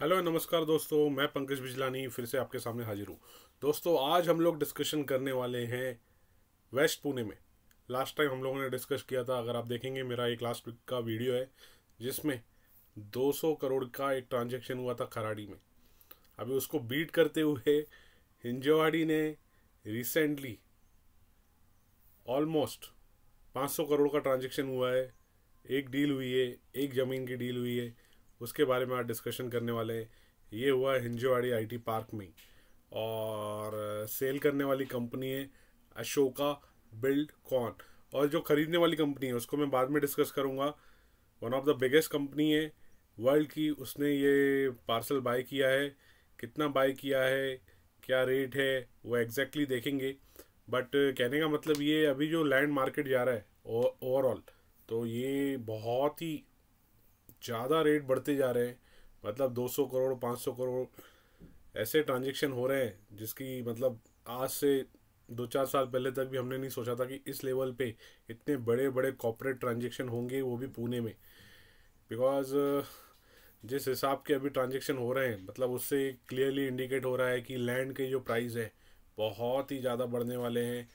Hello नमस्कार दोस्तों, मैं पंकज बिजलानी फिर से आपके सामने हाजिर हूँ। दोस्तों, आज हम लोग डिस्कशन करने वाले हैं वेस्ट पुणे में। लास्ट टाइम हम लोगों ने डिस्कस किया था, अगर आप देखेंगे, मेरा एक लास्ट वीक का वीडियो है, जिसमें 200 करोड़ का एक ट्रांजेक्शन हुआ था खराड़ी में। अभी उसको बीट करते हुए हिंजवाड़ी ने रिसेंटली ऑलमोस्ट 500 करोड़ का ट्रांजेक्शन हुआ है। एक डील हुई है, एक ज़मीन की डील हुई है। उसके बारे में आज डिस्कशन करने वाले हैं। ये हुआ हिंजवाड़ी आईटी पार्क में। और सेल करने वाली कंपनी है अशोका बिल्ड कॉन और जो खरीदने वाली कंपनी है, उसको मैं बाद में डिस्कस करूँगा। One of the biggest company है वर्ल्ड की। उसने ये पार्सल बाय किया है। कितना बाय किया है? क्या रेट है? वो एग्जैक्टली exactly देखेंगे। बट कहने का मतलब ये अभी जो लैंड मार्केट जा रहा है ओवरऑल तो ये बहुत ही ज़्यादा रेट बढ़ते जा रहे हैं मतलब 200 करोड़ 500 करोड़ ऐसे ट्रांजेक्शन हो रहे हैं, जिसकी मतलब आज से दो चार साल पहले तक भी हमने नहीं सोचा था कि इस लेवल पे इतने बड़े बड़े कॉपरेट ट्रांजेक्शन होंगे वो भी पुणे में। बिकॉज़ जिस हिसाब के अभी ट्रांजेक्शन हो रहे हैं मतलब उससे क्लियरली इंडिकेट हो रहा है कि लैंड के जो प्राइस है, बहुत ही ज़्यादा बढ़ने वाले हैं,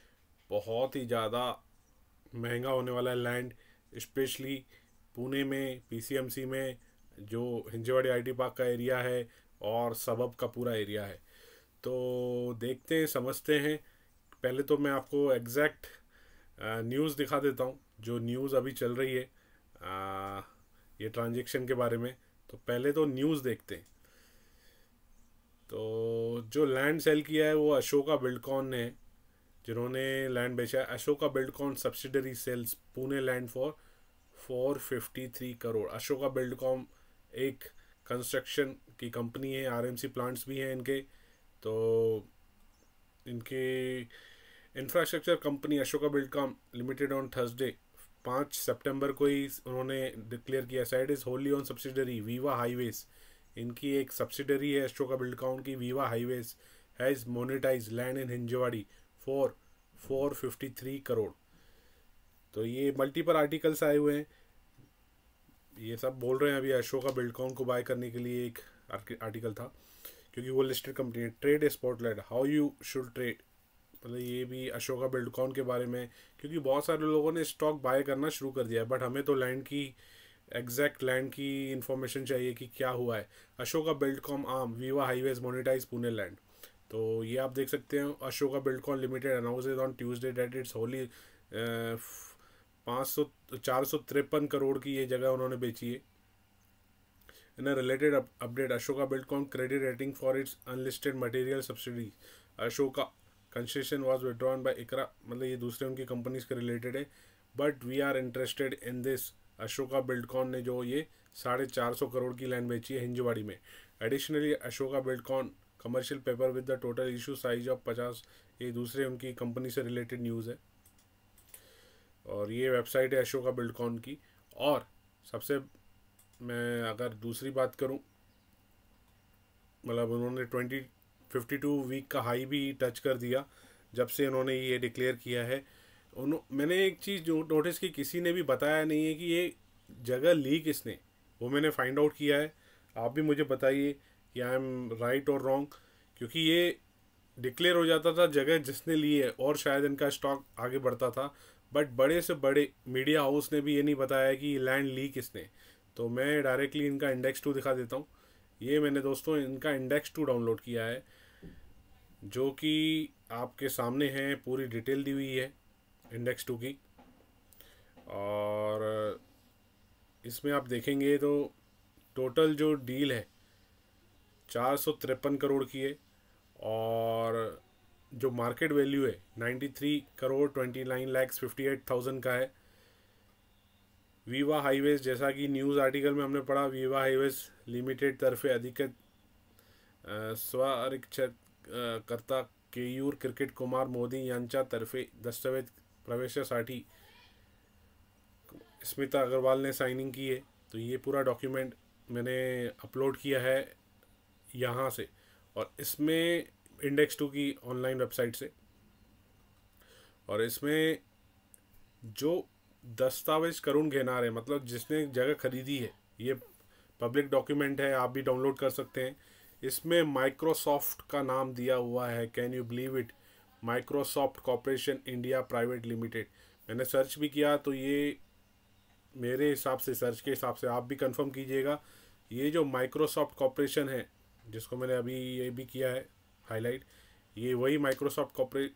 बहुत ही ज़्यादा महँगा होने वाला है लैंड स्पेशली पुणे में पीसीएमसी में जो हिंजेवाड़ी आईटी पार्क का एरिया है और सबब का पूरा एरिया है। तो देखते हैं समझते हैं। पहले तो मैं आपको एग्जैक्ट न्यूज़ दिखा देता हूँ जो न्यूज़ अभी चल रही है आ, ये ट्रांजेक्शन के बारे में। तो पहले तो न्यूज़ देखते हैं। तो जो लैंड सेल किया है वो अशोका बिल्डकॉन ने जिन्होंने लैंड बेचा है Ashoka Buildcon subsidiary sales Pune land for four fifty three crore. Ashoka Buildcon एक कंस्ट्रक्शन की कंपनी है, आरएमसी प्लांट्स भी हैं इनके। तो इनके infrastructure company Ashoka Buildcom Limited on Thursday, पाँच सितंबर को ही उन्होंने डिक्लेयर किया। Said is wholly owned subsidiary, Viva Highways. इनकी एक सब्सिडरी है अशोका बिल्डकॉम की, Viva Highways. Has monetise land in Hinjawadi for four fifty three crore. तो ये मल्टीपल आर्टिकल्स आए हुए हैं। ये सब बोल रहे हैं अभी अशोका बिल्डकॉन को बाय करने के लिए एक आर्टिकल था, क्योंकि वो लिस्टेड कंपनी है trade spotlight how you should trade मतलब ये भी अशोका बिल्डकॉन के बारे में, क्योंकि बहुत सारे लोगों ने स्टॉक बाय करना शुरू कर दिया है बट हमें तो लैंड की एग्जैक्ट लैंड की इन्फॉर्मेशन चाहिए कि क्या हुआ है। Ashoka Buildcom arm Viva Highways monetise Pune land तो ये आप देख सकते हैं, Ashoka Buildcon Limited announce on Tuesday that its wholly पाँच सौ, चार सौ तिरपन करोड़ की ये जगह उन्होंने बेची है। In related update Ashoka Buildcon credit rating for its unlisted material subsidy Ashoka concession was withdrawn by ICRA मतलब ये दूसरे उनकी कंपनीज़ के रिलेटेड है। But we are interested in this Ashoka Buildcon ने जो ये साढ़े चार सौ करोड़ की लैंड बेची है हिंजवाड़ी में। Additionally Ashoka Buildcon commercial paper with the total issue size of पचास। ये दूसरे उनकी कंपनी से रिलेटेड न्यूज़ है। और ये वेबसाइट है अशोका बिल्डकॉन की। और सबसे मैं अगर दूसरी बात करूँ मतलब उन्होंने twenty fifty two week high high भी टच कर दिया, जब से उन्होंने ये डिक्लेयर किया है। उन मैंने एक चीज़ जो नोटिस की, किसी ने भी बताया नहीं है कि ये जगह ली किसने। वो मैंने फाइंड आउट किया है। आप भी मुझे बताइए कि आई एम राइट और रॉन्ग क्योंकि ये डिक्लेयर हो जाता था जगह जिसने ली है, और शायद इनका स्टॉक आगे बढ़ता था। बट बड़े से बड़े मीडिया हाउस ने भी ये नहीं बताया कि लैंड ली किसने। तो मैं डायरेक्टली इनका इंडेक्स टू दिखा देता हूँ। ये मैंने दोस्तों इनका इंडेक्स टू डाउनलोड किया है, जो कि आपके सामने है, पूरी डिटेल दी हुई है इंडेक्स टू की। और इसमें आप देखेंगे तो टोटल जो डील है, चार सौ तिरपन करोड़ की है। और जो मार्केट वैल्यू है ninety three crore twenty nine lakhs fifty eight thousand का है। वीवा हाईवेज जैसा कि न्यूज़ आर्टिकल में हमने पढ़ा वीवा हाईवेज लिमिटेड तरफे अधिकृत स्वरीक्षक करता केयूर, क्रिकेट कुमार मोदी यांच्या तर्फे दस्तावेज़ प्रवेशासाठी स्मिता अग्रवाल ने साइनिंग की है। तो ये पूरा डॉक्यूमेंट मैंने अपलोड किया है यहाँ से। और इसमें इंडेक्स टू की ऑनलाइन वेबसाइट से। और इसमें जो दस्तावेज़ करुण घेनार है मतलब जिसने जगह खरीदी है, ये पब्लिक डॉक्यूमेंट है, आप भी डाउनलोड कर सकते हैं। इसमें माइक्रोसॉफ्ट का नाम दिया हुआ है can you believe it Microsoft Corporation India Private Limited मैंने सर्च भी किया तो ये मेरे हिसाब से सर्च के हिसाब से आप भी कंफर्म कीजिएगा। ये जो माइक्रोसॉफ्ट कॉरपोरेशन है, जिसको मैंने अभी ये भी किया है हाईलाइट ये वही माइक्रोसॉफ्ट कॉपरे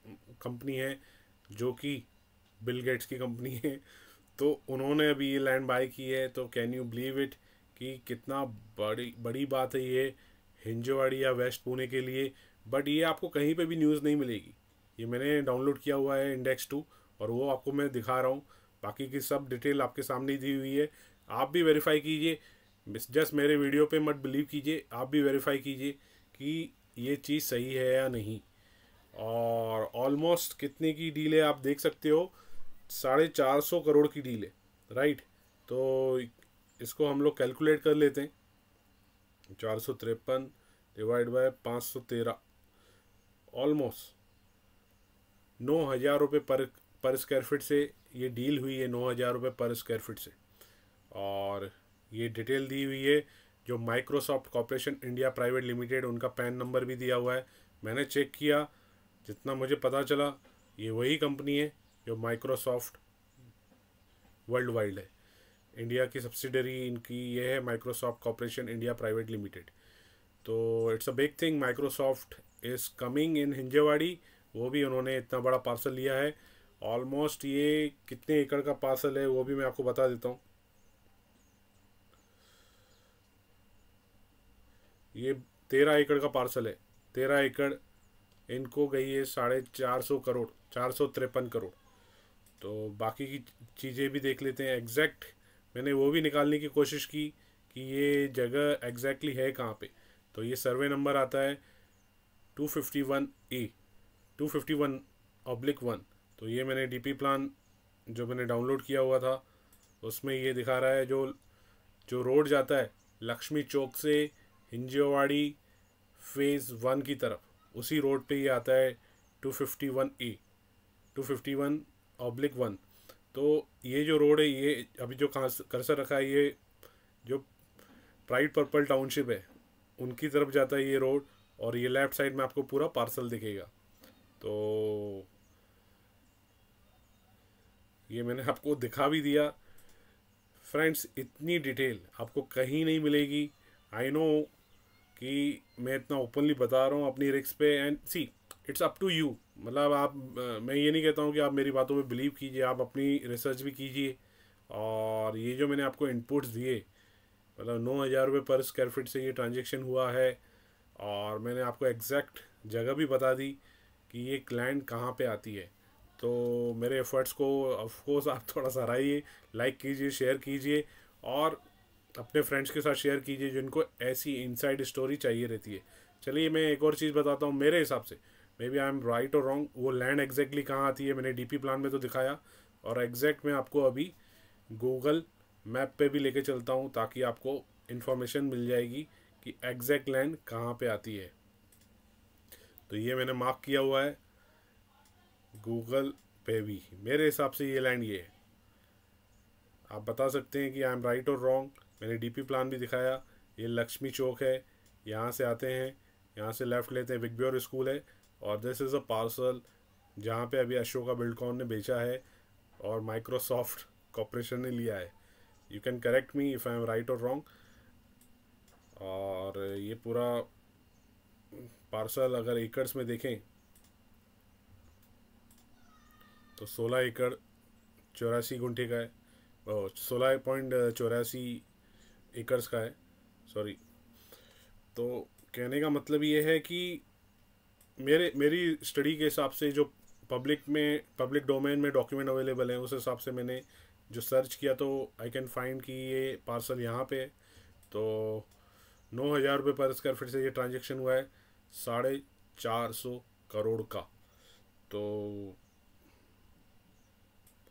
कंपनी है, जो कि बिल गेट्स की कंपनी है। तो उन्होंने अभी ये लैंड बाय की है तो कैन यू बिलीव इट कि कितना बड़ी बड़ी बात है ये, हिंजवाड़ी या वेस्ट पुणे के लिए। बट ये आपको कहीं पे भी न्यूज़ नहीं मिलेगी। ये मैंने डाउनलोड किया हुआ है इंडेक्स टू और वो आपको मैं दिखा रहा हूँ। बाकी की सब डिटेल आपके सामने दी हुई है। आप भी वेरीफाई कीजिए। जस्ट मेरे वीडियो पे मत बिलीव कीजिए। आप भी वेरीफाई कीजिए कि ये चीज़ सही है या नहीं? और ऑलमोस्ट कितने की डील है आप देख सकते हो? साढ़े चार सौ करोड़ की डील है राइट तो इसको हम लोग कैलकुलेट कर लेते हैं। चार सौ तिरपन डिवाइड बाय पाँच सौ तेरह ऑलमोस्ट नौ हज़ार रुपये पर पर स्क्वायर फिट से ये डील हुई है, नौ हज़ार रुपये पर स्क्वायर फिट से। और ये डिटेल दी हुई है जो Microsoft Corporation India Private Limited उनका पैन नंबर भी दिया हुआ है। मैंने चेक किया, जितना मुझे पता चला, ये वही कंपनी है जो माइक्रोसॉफ्ट वर्ल्ड वाइड है। इंडिया की सब्सिडरी इनकी ये है Microsoft Corporation India Private Limited तो it's a big thing Microsoft is coming in Hinjawadi वो भी उन्होंने इतना बड़ा पार्सल लिया है। ऑलमोस्ट ये कितने एकड़ का पार्सल है, वो भी मैं आपको बता देता हूँ। ये तेरह एकड़ का पार्सल है। तेरह एकड़, इनको गई है साढ़े चार सौ करोड़, चार सौ तिरपन करोड़। तो बाकी की चीज़ें भी देख लेते हैं। एग्जैक्ट मैंने वो भी निकालने की कोशिश की कि ये जगह एग्जैक्टली है कहाँ पे। तो ये सर्वे नंबर आता है two fifty one A two fifty one oblique one तो ये मैंने डीपी प्लान जो मैंने डाउनलोड किया हुआ था, उसमें ये दिखा रहा है जो जो रोड जाता है, लक्ष्मी चौक से हिंजियोवाड़ी फ़ेज़ वन की तरफ़, उसी रोड पे ये आता है two fifty one A, two fifty one oblique one. तो ये जो रोड है, ये अभी जो करसर रखा है, ये जो प्राइड पर्पल टाउनशिप है, उनकी तरफ़ जाता है ये रोड और ये लेफ़्ट साइड में आपको पूरा पार्सल दिखेगा। तो ये मैंने आपको दिखा भी दिया। फ्रेंड्स इतनी डिटेल आपको कहीं नहीं मिलेगी। आई नो कि मैं इतना ओपनली बता रहा हूँ अपनी रिक्स पे and see it's up to you मतलब आप, मैं ये नहीं कहता हूँ कि आप मेरी बातों पे बिलीव कीजिए, आप अपनी रिसर्च भी कीजिए और ये जो मैंने आपको इनपुट्स दिए मतलब नौ हज़ार रुपये पर स्क्वायर फिट से ये ट्रांजेक्शन हुआ है और मैंने आपको एग्जैक्ट जगह भी बता दी कि ये क्लाइंट कहाँ पे आती है। तो मेरे एफर्ट्स को ऑफकोर्स आप थोड़ा सा हराइए लाइक कीजिए शेयर कीजिए और अपने फ्रेंड्स के साथ शेयर कीजिए जिनको ऐसी इनसाइड स्टोरी चाहिए रहती है। चलिए, मैं एक और चीज़ बताता हूँ मेरे हिसाब से। Maybe I am right और रॉन्ग वो लैंड एग्जैक्टली कहाँ आती है, मैंने डीपी प्लान में तो दिखाया। और एग्जैक्ट मैं आपको अभी गूगल मैप पे भी लेके चलता हूँ ताकि आपको इन्फॉर्मेशन मिल जाएगी कि एग्जैक्ट लैंड कहाँ पे आती है। तो ये मैंने मार्क किया हुआ है गूगल पे भी। मेरे हिसाब से ये लैंड ये है। आप बता सकते हैं कि आई एम राइट और रॉन्ग मैंने डीपी प्लान भी दिखाया, ये लक्ष्मी चौक है, यहाँ से आते हैं, यहाँ से लेफ़्ट लेते हैं विगब्योर स्कूल है, और दिस इज़ अ पार्सल जहाँ पे अभी अशोका बिल्डकॉन ने बेचा है, और माइक्रोसॉफ्ट कॉपरेशन ने लिया है। You can correct me if I am right और रॉन्ग और ये पूरा पार्सल अगर एकड़स में देखें तो 16 एकड़ चौरासी गुंठे का है सोलह पॉइंट चौरासी एकर्स का है सॉरी तो कहने का मतलब ये है कि मेरे, मेरी स्टडी के हिसाब से जो पब्लिक में पब्लिक डोमेन में डॉक्यूमेंट अवेलेबल हैं, उस हिसाब से मैंने जो सर्च किया तो आई कैन फाइंड कि ये पार्सल यहाँ पे तो नौ हज़ार रुपये पर स्क्वायर फिट से ये ट्रांजेक्शन हुआ है, साढ़े चार सौ करोड़ का। तो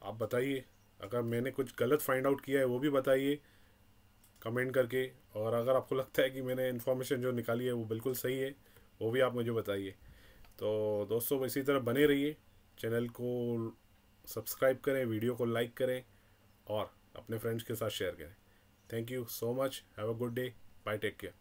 आप बताइए, अगर मैंने कुछ गलत फाइंड आउट किया है, वो भी बताइए। कमेंट करके और अगर आपको लगता है कि मैंने इन्फॉर्मेशन जो निकाली है वो बिल्कुल सही है, वो भी आप मुझे बताइए। तो दोस्तों, इसी तरह बने रहिए। चैनल को सब्सक्राइब करें वीडियो को लाइक करें और अपने फ्रेंड्स के साथ शेयर करें। Thank you so much have a good day bye take care